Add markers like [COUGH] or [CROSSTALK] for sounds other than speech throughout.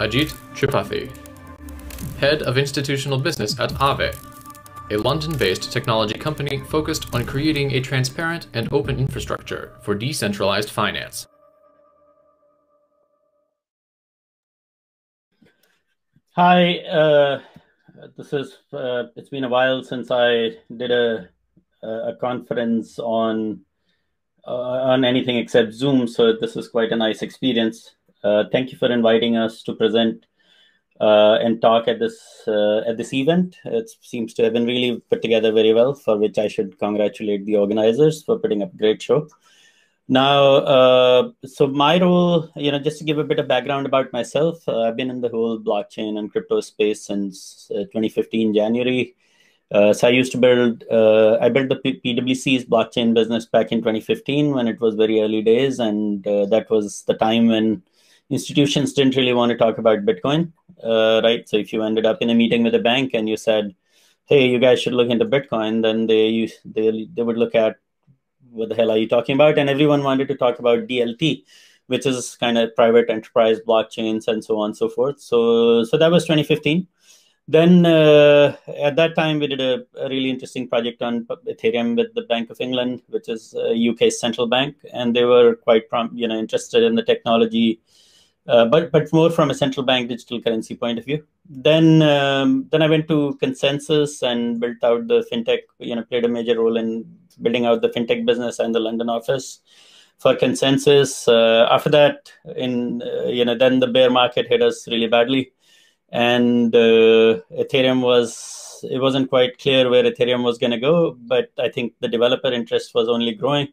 Ajit Tripathy, Head of Institutional Business at Aave, a London-based technology company focused on creating a transparent and open infrastructure for decentralized finance. Hi, uh, this is, uh, it's been a while since I did a, a conference on uh, on anything except Zoom, so this is quite a nice experience. Uh, thank you for inviting us to present uh, and talk at this uh, at this event. It seems to have been really put together very well, for which I should congratulate the organizers for putting up a great show. Now, uh, so my role, you know, just to give a bit of background about myself, uh, I've been in the whole blockchain and crypto space since uh, 2015 January. Uh, so I used to build, uh, I built the P- PwC's blockchain business back in 2015 when it was very early days, and uh, that was the time when institutions didn't really want to talk about Bitcoin, right? So if you ended up in a meeting with a bank and you said, "Hey, you guys should look into Bitcoin," then they they they would look at what the hell are you talking about? And everyone wanted to talk about DLT, which is kind of private enterprise blockchains and so on and so forth. So, so that was 2015. Then uh, at that time, we did a, a, really interesting project on Ethereum with the Bank of England, which is UK's central bank, and they were quite you know interested in the technology, uh, but but more from a central bank digital currency point of view. Then um, then I went to ConsenSys and built out the fintech. You know, played a major role in building out the fintech business and the London office for ConsenSys. Uh, after that, in uh, you know, then the bear market hit us really badly, and uh, Ethereum was it wasn't quite clear where Ethereum was going to go, but I think the developer interest was only growing.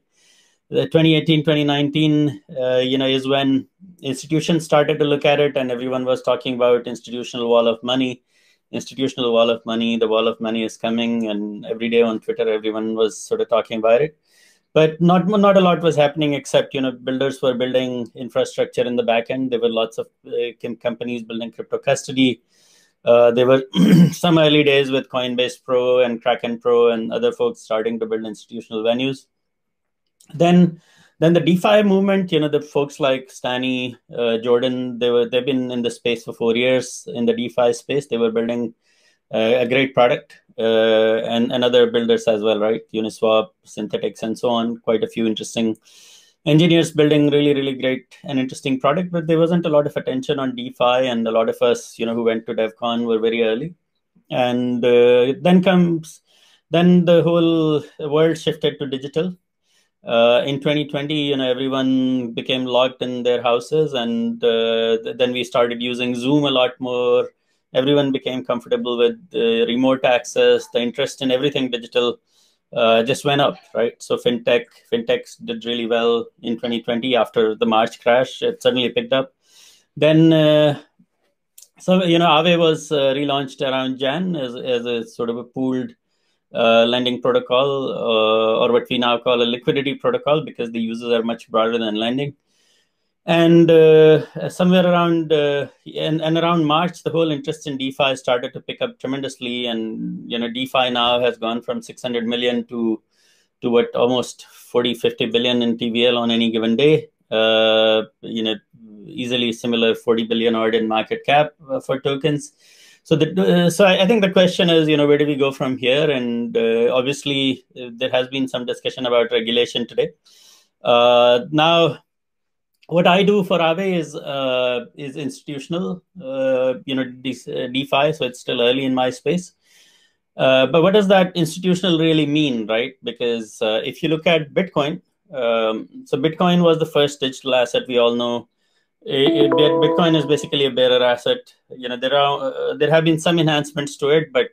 The 2018, 2019, uh, you know, is when institutions started to look at it, and everyone was talking about institutional wall of money institutional wall of money. The wall of money is coming, and every day on Twitter, everyone was sort of talking about it. But not not a lot was happening except you know builders were building infrastructure in the back end. There were lots of uh, companies building crypto custody. Uh, there were [CLEARS THROAT] some early days with Coinbase Pro and Kraken Pro and other folks starting to build institutional venues. Then then the DeFi movement, you know, the folks like Stani, uh, Jordan, they were they've been in the space for four years in the DeFi space. They were building uh, a great product, uh, and and other builders as well, right? Uniswap, Synthetix, and so on. Quite a few interesting engineers building really really great and interesting product. But there wasn't a lot of attention on DeFi, and a lot of us, you know, who went to DevCon were very early. And uh, then comes then the whole world shifted to digital uh, in 2020 you know everyone became locked in their houses and uh, then we started using zoom a lot more. Everyone became comfortable with the remote access the interest in everything digital uh, just went up right? So fintech fintechs did really well in 2020 after the march crash. It suddenly picked up. Then uh, so you know Aave was uh, relaunched around jan as, as a sort of a pooled uh, lending protocol, uh, or what we now call a liquidity protocol, because the users are much broader than lending. And uh, somewhere around uh, and, and around March, the whole interest in DeFi started to pick up tremendously, and you know DeFi now has gone from 600 million to to what almost 40, 50 billion in TVL on any given day. Uh, you know, easily similar 40 billion odd in market cap uh, for tokens so the, uh, so I, I, think the question is you know where do we go from here? And uh, obviously uh, there has been some discussion about regulation today. Uh, now what i do for Aave is uh, is institutional uh, you know defi so it's still early in my space. But what does that institutional really mean right? Because if you look at bitcoin um, so bitcoin was the first digital asset we all know it, Bitcoin is basically a bearer asset. You know, there are uh, there have been some enhancements to it, but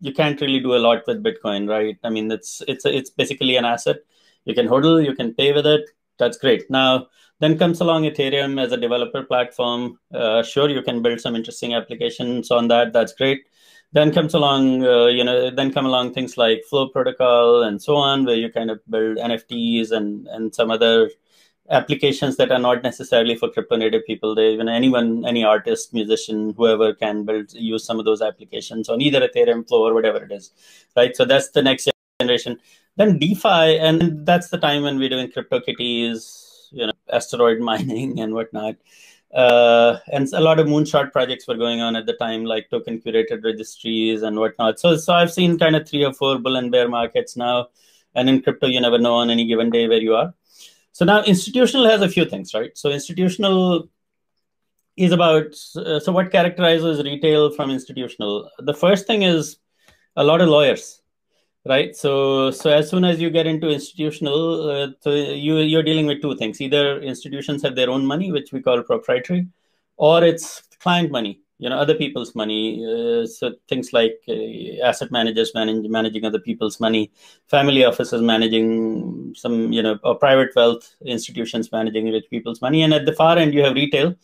you can't really do a lot with Bitcoin, right? I mean, it's it's it's basically an asset. You can hodl, you can pay with it. That's great. Now, then comes along Ethereum as a developer platform. Uh, sure, you can build some interesting applications on that. That's great. Then comes along, uh, you know, then come along things like Flow Protocol and so on, where you kind of build NFTs and and some other applications that are not necessarily for crypto native people they even anyone any artist musician whoever can build use some of those applications on either ethereum flow or whatever it is right so that's the next generation then defi and that's the time when we're doing crypto kitties you know asteroid [LAUGHS] mining and whatnot Uh, and a lot of moonshot projects were going on at the time, like token curated registries and whatnot. So, so I've seen kind of three or four bull and bear markets now. And in crypto, you never know on any given day where you are. So now institutional has a few things, right? So institutional is about uh, so what characterizes retail from institutional. The first thing is a lot of lawyers right so so as soon as you get into institutional uh, so you you're dealing with two things either institutions have their own money which we call proprietary or it's client money you know other people's money uh, so things like uh, asset managers manage, managing other people's money family offices managing some you know or private wealth institutions managing rich people's money and at the far end you have retail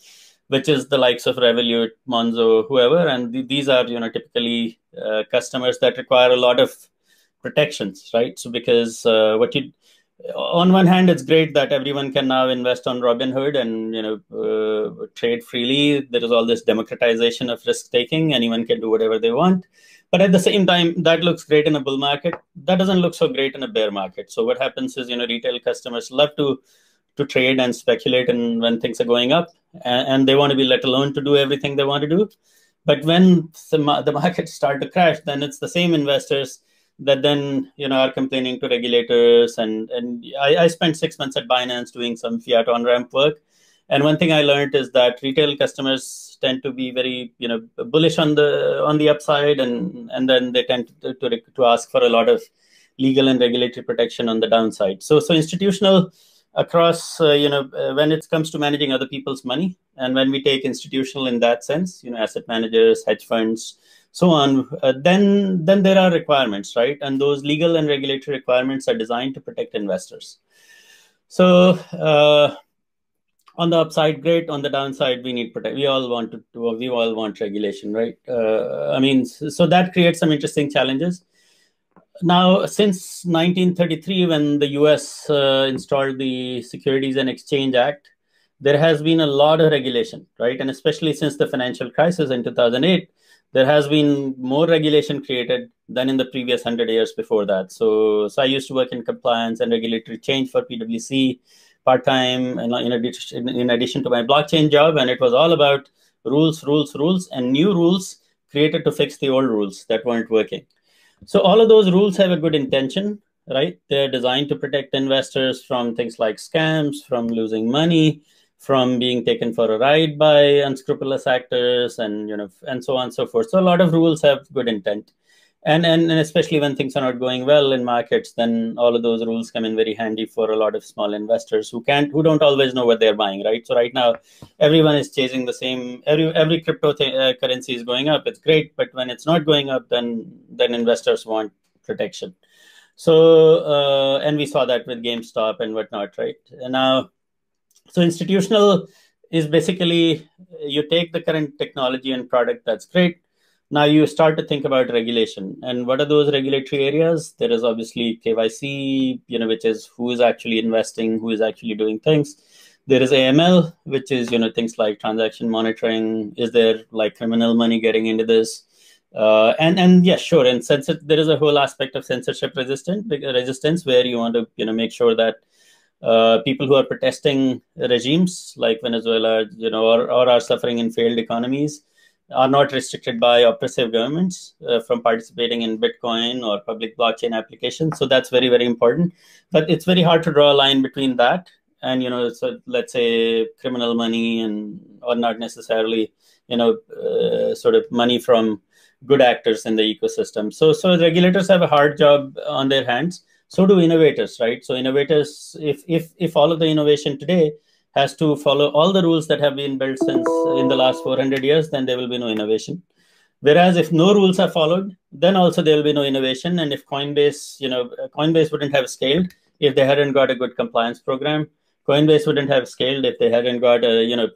which is the likes of revolut monzo whoever and th- these are you know typically uh, customers that require a lot of protections, right? So because uh, what you on one hand, it's great that everyone can now invest on Robinhood and you know uh, trade freely. There is all this democratization of risk taking. Anyone can do whatever they want. But at the same time, that looks great in a bull market. That doesn't look so great in a bear market. So what happens is, you know, retail customers love to to trade and speculate and when things are going up, and, and they want to be let alone to do everything they want to do. But when the, the markets [LAUGHS] start to crash, then it's the same investors that then you know are complaining to regulators and and I, I spent six months at Binance doing some fiat on ramp work. And one thing I learned is that retail customers tend to be very you know bullish on the on the upside and and then they tend to to, to ask for a lot of legal and regulatory protection on the downside. So so institutional across uh, you know uh, when it comes to managing other people's money and when we take institutional in that sense you know asset managers hedge funds so on, uh, then then there are requirements, right? And those legal and regulatory requirements are designed to protect investors. So uh, on the upside, great. On the downside, we need protect. We all want to. We all want regulation, right? Uh, I mean, so that creates some interesting challenges. Now, since 1933, when the U.S. Uh, installed the Securities and Exchange Act, there has been a lot of regulation, right? And especially since the financial crisis in 2008 there has been more regulation created than in the previous 100 years before that. So, so I used to work in compliance and regulatory change for PwC part-time and in addition, in addition to my blockchain job. And it was all about rules, rules, rules, and new rules created to fix the old rules that weren't working. So all of those rules have a good intention, right? They're designed to protect investors from things like scams, from losing money, from being taken for a ride by unscrupulous actors and you know and so on and so forth. So a lot of rules have good intent. And, and and especially when things are not going well in markets then all of those rules come in very handy for a lot of small investors who can't who don't always know what they're buying right? So right now everyone is chasing the same every every crypto th- uh, currency is going up. It's great but when it's not going up then then investors want protection. So uh, and we saw that with gamestop and whatnot right? And now so institutional is basically you take the current technology and product that's great. Now you start to think about regulation and what are those regulatory areas? There is obviously KYC, you know, which is who is actually investing, who is actually doing things. There is AML, which is you know things like transaction monitoring. Is there like criminal money getting into this? Uh, and and yeah, sure. And censor, there is a whole aspect of censorship resistant resistance where you want to you know make sure that uh, people who are protesting regimes like Venezuela, you know, or, or are suffering in failed economies, are not restricted by oppressive governments uh, from participating in Bitcoin or public blockchain applications. So that's very, very important. But it's very hard to draw a line between that and, you know, so let's say criminal money and or not necessarily, you know, uh, sort of money from good actors in the ecosystem. So, so regulators have a hard job on their hands so do innovators right? So innovators if if if all of the innovation today has to follow all the rules that have been built since in the last 400 years then there will be no innovation. Whereas if no rules are followed then also there will be no innovation. And if coinbase you know coinbase wouldn't have scaled if they hadn't got a good compliance program. Coinbase wouldn't have scaled if they hadn't got a you know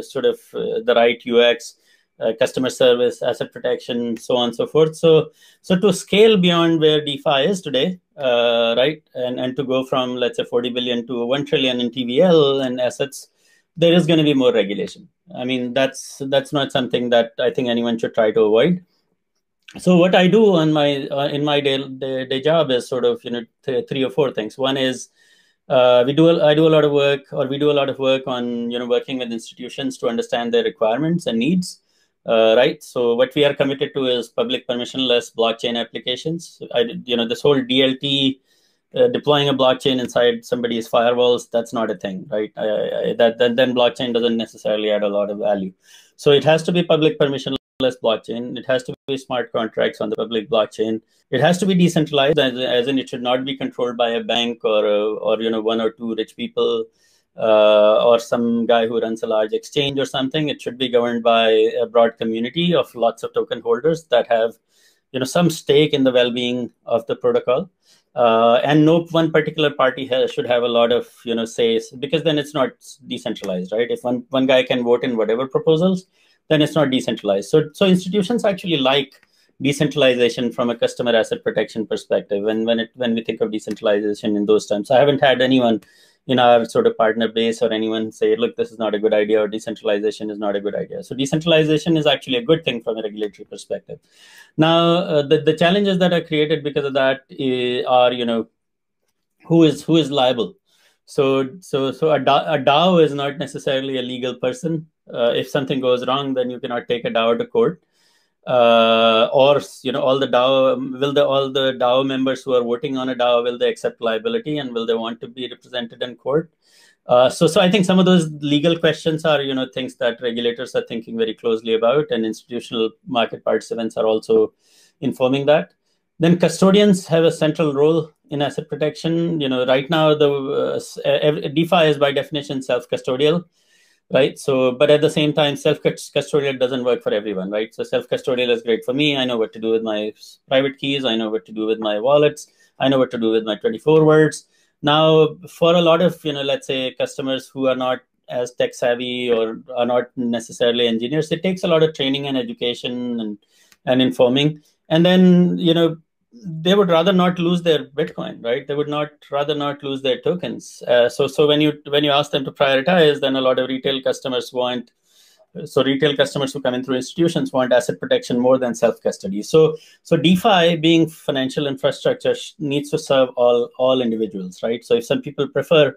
sort of uh, the right ux uh, customer service, asset protection, so on and so forth. So, so to scale beyond where DeFi is today, uh, right, and and to go from let's say 40 billion to 1 trillion in TVL and assets, there is going to be more regulation. I mean, that's that's not something that I think anyone should try to avoid. So, what I do on my uh, in my day, day, day job is sort of you know th- three or four things. One is Uh, we do I do a lot of work, or we do a lot of work on you know working with institutions to understand their requirements and needs. Uh, right. So what we are committed to is public permissionless blockchain applications. I, you know, this whole DLT uh, deploying a blockchain inside somebody's firewalls, that's not a thing, right? I, I, that, that then blockchain doesn't necessarily add a lot of value. So it has to be public permissionless blockchain. It has to be smart contracts on the public blockchain. It has to be decentralized, as, as in it should not be controlled by a bank or or you know one or two rich people uh, or some guy who runs a large exchange or something. It should be governed by a broad community of lots of token holders that have you know some stake in the well-being of the protocol. Uh, and no one particular party has, should have a lot of you know say because then it's not decentralized right if one one guy can vote in whatever proposals then it's not decentralized so so institutions actually like decentralization from a customer asset protection perspective when when it when we think of decentralization in those terms i haven't had anyone in our sort of partner base or anyone say, look, this is not a good idea or decentralization is not a good idea. So decentralization is actually a good thing from a regulatory perspective. Now, uh, the, the challenges that are created because of that uh, are, you know, who is who is liable? So, so, so a, a DAO is not necessarily a legal person. Uh, if something goes wrong, then you cannot take a DAO to court uh, or you know all the DAO will the all the DAO members who are voting on a DAO will they accept liability and will they want to be represented in court? Uh, so so I think some of those legal questions are you know things that regulators are thinking very closely about, and institutional market participants are also informing that. Then custodians have a central role in asset protection. You know, right now the uh, DeFi is by definition self-custodial right? So but at the same time self custodial doesn't work for everyone right? So self custodial is great for me. I know what to do with my private keys. I know what to do with my wallets. I know what to do with my 24 words. Now for a lot of you know let's say customers who are not as tech savvy or are not necessarily engineers it takes a lot of training and education and and informing. And then you know they would rather not lose their bitcoin right? They would not rather not lose their tokens. Uh, so so when you when you ask them to prioritize then a lot of retail customers want so retail customers who come in through institutions want asset protection more than self custody so so defi being financial infrastructure needs to serve all all individuals right? So if some people prefer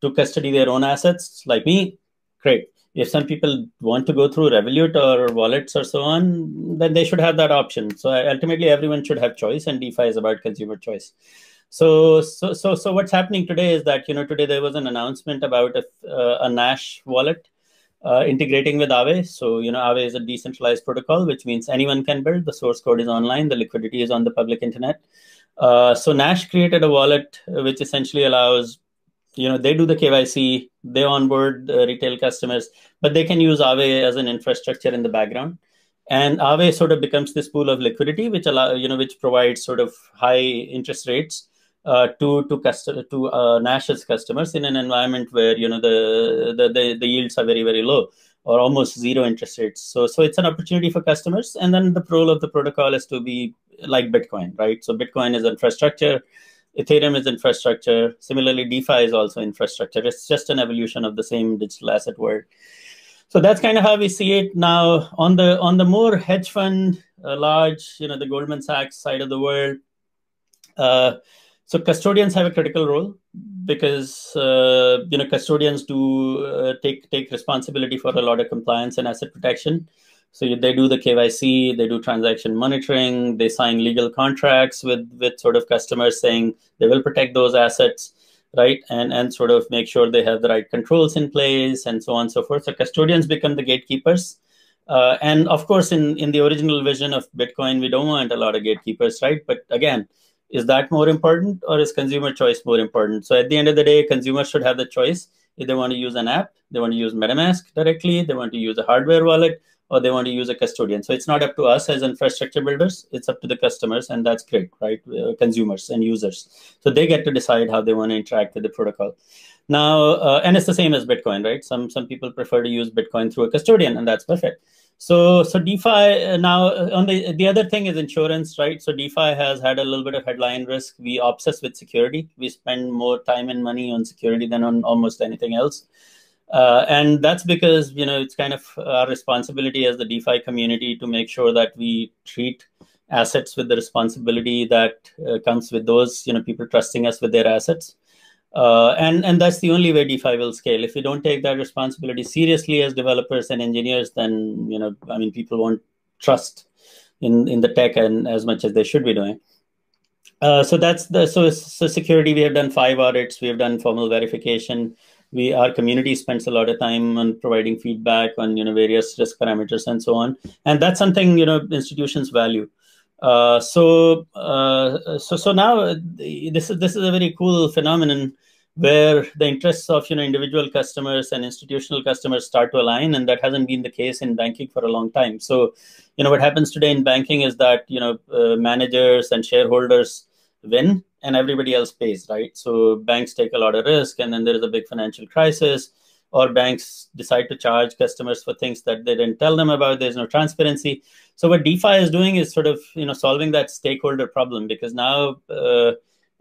to custody their own assets like me great if some people want to go through Revolut or wallets or so on, then they should have that option. So ultimately, everyone should have choice, and DeFi is about consumer choice. So, so, so, so what's happening today is that you know today there was an announcement about a, uh, a Nash wallet uh, integrating with Aave. So you know Aave is a decentralized protocol, which means anyone can build. The source code is online. The liquidity is on the public internet. Uh, so Nash created a wallet which essentially allows you know they do the kyc they onboard the retail customers but they can use Aave as an infrastructure in the background. And Aave sort of becomes this pool of liquidity which allow you know which provides sort of high interest rates uh, to to customer to uh, nash's customers in an environment where you know the, the the the yields are very very low or almost zero interest rates. So so it's an opportunity for customers. And then the role of the protocol is to be like bitcoin right? So bitcoin is infrastructure Ethereum is infrastructure. Similarly, DeFi is also infrastructure. It's just an evolution of the same digital asset world. So that's kind of how we see it now. On the on the more hedge fund, uh, large, you know, the Goldman Sachs side of the world. Uh, so custodians have a critical role because uh, you know custodians do uh, take take responsibility for a lot of compliance and asset protection. So they do the KYC, they do transaction monitoring, they sign legal contracts with with sort of customers saying they will protect those assets, right? And and sort of make sure they have the right controls in place and so on and so forth. So custodians become the gatekeepers. Uh, and of course, in in the original vision of Bitcoin, we don't want a lot of gatekeepers, right? But again, is that more important or is consumer choice more important? So at the end of the day, consumers should have the choice. If they want to use an app, they want to use MetaMask directly, they want to use a hardware wallet, or they want to use a custodian. So it's not up to us as infrastructure builders, it's up to the customers, and that's great, right? Uh, consumers and users. So they get to decide how they want to interact with the protocol. Now, uh, and it's the same as Bitcoin, right? Some some people prefer to use Bitcoin through a custodian, and that's perfect. So so DeFi uh, now uh, on the the other thing is insurance, right? So DeFi has had a little bit of headline risk. We obsess with security. We spend more time and money on security than on almost anything else. Uh, and that's because you know it's kind of our responsibility as the DeFi community to make sure that we treat assets with the responsibility that uh, comes with those you know people trusting us with their assets. Uh, and and that's the only way DeFi will scale. If we don't take that responsibility seriously as developers and engineers, then you know, I mean, people won't trust in in the tech and as much as they should be doing. Uh, so that's the so so security. We have done five audits. We have done formal verification. We our community spends a lot of time on providing feedback on you know various risk parameters and so on. And that's something you know institutions value. Uh, so uh, so so now this is this is a very cool phenomenon where the interests of you know individual customers and institutional customers start to align and that hasn't been the case in banking for a long time so you know what happens today in banking is that you know uh, managers and shareholders win and everybody else pays right? So banks take a lot of risk and then there is a big financial crisis or banks decide to charge customers for things that they didn't tell them about. There's no transparency. So what defi is doing is sort of you know solving that stakeholder problem because now uh,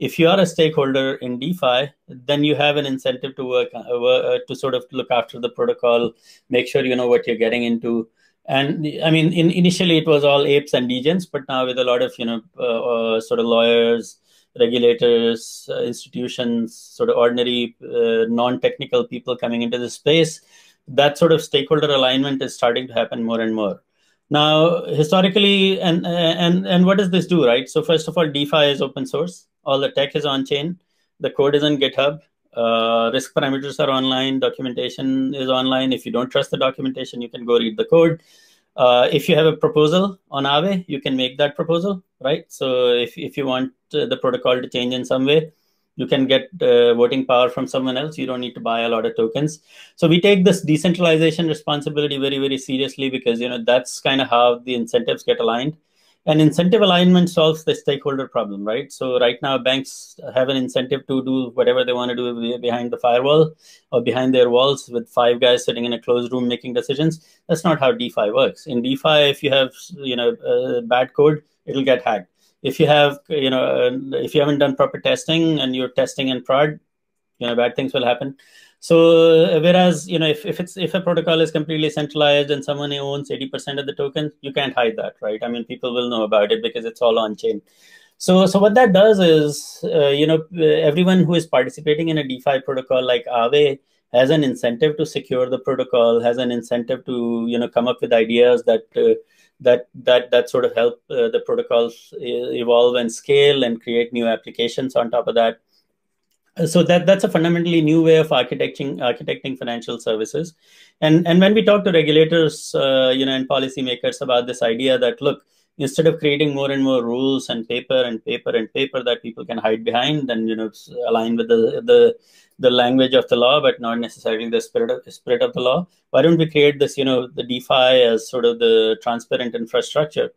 if you are a stakeholder in DeFi, then you have an incentive to work uh, uh, to sort of look after the protocol, make sure you know what you're getting into. And I mean, in, initially it was all apes and degens, but now with a lot of you know uh, uh sort of lawyers, regulators, uh, institutions, sort of ordinary uh, non-technical people coming into the space, that sort of stakeholder alignment is starting to happen more and more. Now, historically, and and and what does this do, right? So first of all, DeFi is open source. All the tech is on chain the code is on github. Uh, risk parameters are online. Documentation is online. If you don't trust the documentation you can go read the code uh, if you have a proposal on Aave, you can make that proposal, right? So if, if you want uh, the protocol to change in some way, you can get uh, voting power from someone else. You don't need to buy a lot of tokens. So we take this decentralization responsibility very, very seriously because you know that's kind of how the incentives get aligned and incentive alignment solves the stakeholder problem right? So right now banks have an incentive to do whatever they want to do behind the firewall or behind their walls with five guys sitting in a closed room making decisions. That's not how defi works. In defi if you have you know bad code it'll get hacked. If you have you know if you haven't done proper testing and you're testing in prod you know bad things will happen so uh, whereas you know if, if it's if a protocol is completely centralized and someone owns 80% of the tokens, you can't hide that, right? I mean, people will know about it because it's all on chain. So so what that does is uh, you know everyone who is participating in a DeFi protocol like Aave has an incentive to secure the protocol, has an incentive to you know come up with ideas that. Uh, that that that sort of help uh, the protocols evolve and scale and create new applications on top of that so that that's a fundamentally new way of architecting architecting financial services. And and when we talk to regulators uh, you know and policymakers about this idea that look instead of creating more and more rules and paper and paper and paper that people can hide behind and you know align with the the the language of the law but not necessarily the spirit of the spirit of the law why don't we create this you know the defi as sort of the transparent infrastructure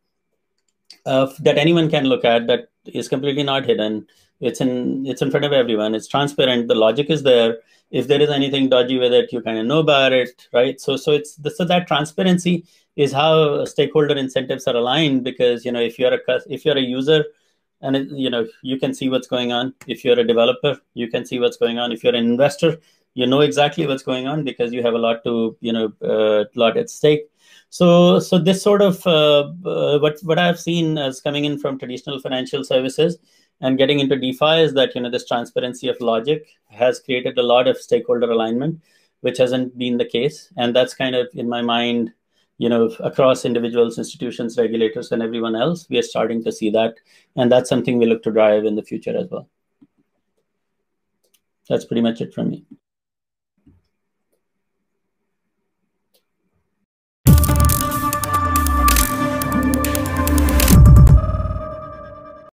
uh, that anyone can look at that is completely not hidden it's in it's in front of everyone. It's transparent. The logic is there. If there is anything dodgy with it you kind of know about it right? So so it's so that transparency is how stakeholder incentives are aligned because you know if you're a if you're a user and you know you can see what's going on. If you're a developer you can see what's going on. If you're an investor you know exactly what's going on because you have a lot to you know uh, lot at stake. So so this sort of uh, uh, what what i've seen as coming in from traditional financial services and getting into DeFi is that you know this transparency of logic has created a lot of stakeholder alignment, which hasn't been the case, and that's kind of in my mind, you know, across individuals, institutions, regulators, and everyone else, we are starting to see that, and that's something we look to drive in the future as well. That's pretty much it from me.